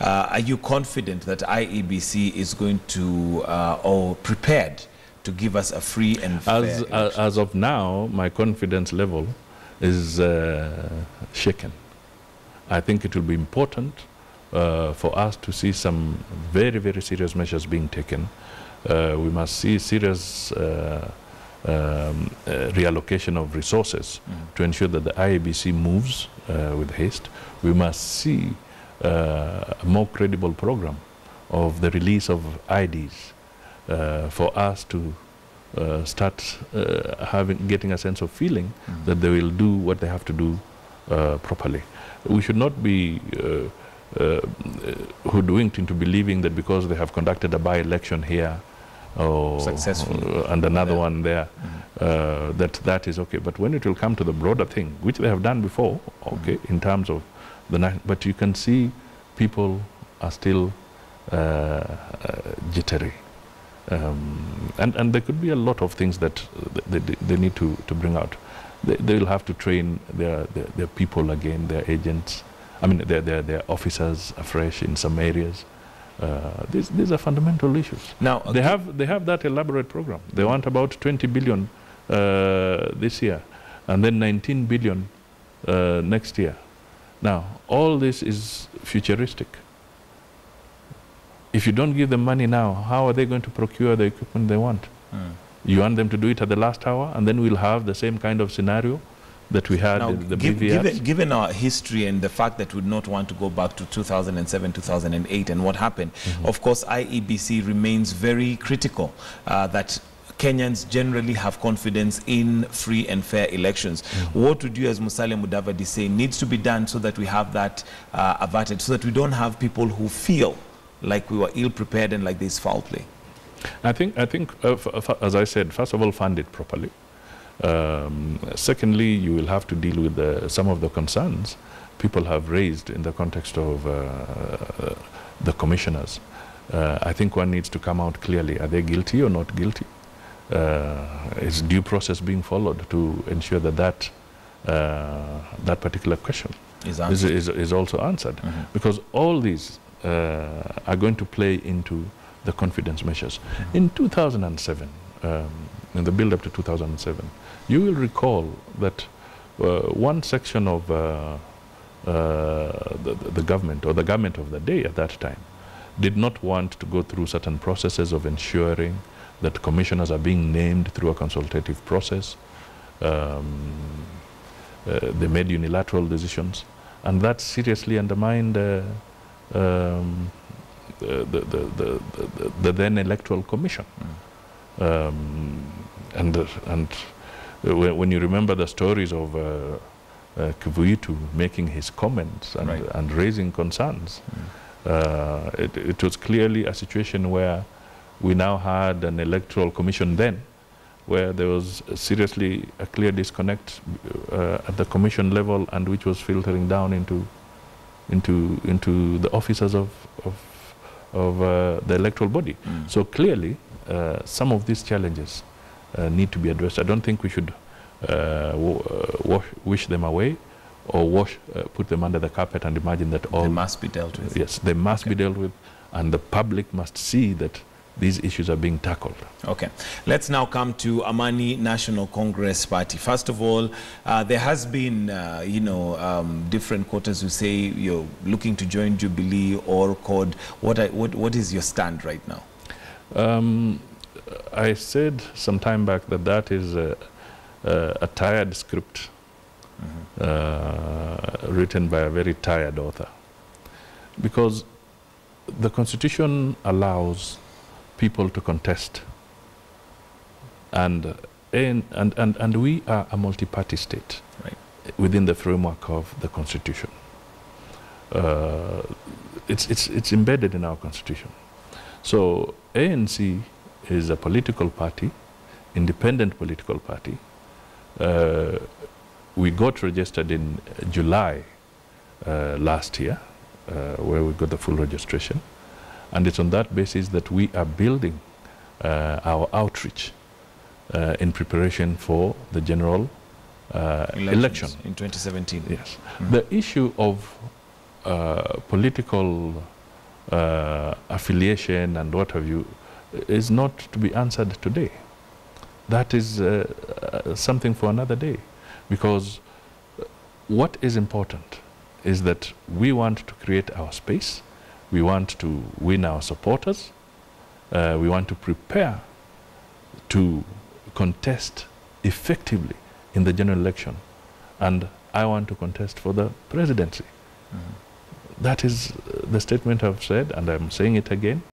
Uh, are you confident that IEBC is going to, uh, or prepared to give us a free and fair As, uh, election? as of now, my confidence level is uh, shaken. I think it will be important uh, for us to see some very, very serious measures being taken. Uh, we must see serious uh, um, uh, reallocation of resources to ensure that the IEBC moves uh, with haste. We must see uh, a more credible program of the release of IDs uh, for us to uh, start uh, having getting a sense of feeling that they will do what they have to do uh, properly. We should not be uh, uh, hoodwinked into believing that because they have conducted a by-election here or Successfully. and another There. one there, uh, that that is okay. But when it will come to the broader thing, which they have done before, okay, in terms of but you can see people are still uh, uh, jittery. Um, and, and there could be a lot of things that they, they, they need to, to bring out. They, will have to train their, their, their people again, their agents, I mean, their, their, their officers afresh in some areas. Uh, these, these are fundamental issues. Now, They have, they have that elaborate program. They want about 20 billion uh, this year and then 19 billion uh, next year. Now, all this is futuristic. If you don't give them money now, how are they going to procure the equipment they want? Mm. You want them to do it at the last hour, and then we'll have the same kind of scenario that we had Now, in the giv- BVRs. given, given our history and the fact that we would not want to go back to 2007, 2008, and what happened, of course, IEBC remains very critical uh, that Kenyans generally have confidence in free and fair elections. What would you, as Musalia Mudavadi, say needs to be done so that we have that uh, averted, so that we don't have people who feel like we were ill prepared and like there's foul play? I think, I think uh, as I said, first of all, fund it properly. Um, secondly, you will have to deal with the, some of the concerns people have raised in the context of uh, the commissioners. Uh, I think one needs to come out clearly. Are they guilty or not guilty? Uh, is due process being followed to ensure that that, uh, that particular question Is is, is, is also answered? Because all these uh, are going to play into the confidence measures. In 2007, um, in the build up to 2007, you will recall that uh, one section of uh, uh, the, the government, or the government of the day at that time, did not want to go through certain processes of ensuring that commissioners are being named through a consultative process. Um, uh, they made unilateral decisions, and that seriously undermined uh, um, the, the, the, the, the, the then electoral commission. Um, and uh, and uh, when, you remember the stories of uh, uh, Kivuitu making his comments and, Right. and raising concerns, uh, it, it was clearly a situation where we now had an electoral commission then where there was seriously a clear disconnect uh, at the commission level and which was filtering down into into into the officers of of, of uh, the electoral body. Mm. So clearly, uh, some of these challenges uh, need to be addressed. I don't think we should uh, w- uh, wash, wish them away or wash, uh, put them under the carpet and imagine that all they must be dealt with. yes they must be dealt with, and the public must see that these issues are being tackled. Okay. Let's now come to Amani National Congress Party. First of all, uh, there has been, uh, you know, um, different quarters who say you're looking to join Jubilee or CORD. What, I, what, what is your stand right now? Um, I said some time back that that is a, a, a tired script uh, written by a very tired author. Because the Constitution allows people to contest. And, uh, and, and, and, we are a multi party state Right. within the framework of the Constitution. Uh, it's, it's, it's embedded in our Constitution. So ANC is a political party, independent political party. Uh, we got registered in July uh, last year, uh, where we got the full registration. And it's on that basis that we are building uh, our outreach uh, in preparation for the general uh, election. In 2017. Yes. Mhm. The issue of uh, political uh, affiliation and what have you is not to be answered today. That is uh, uh, something for another day. Because what is important is that we want to create our space, we want to win our supporters, uh, we want to prepare to contest effectively in the general election. And I want to contest for the presidency. That is the statement I've said, and I'm saying it again.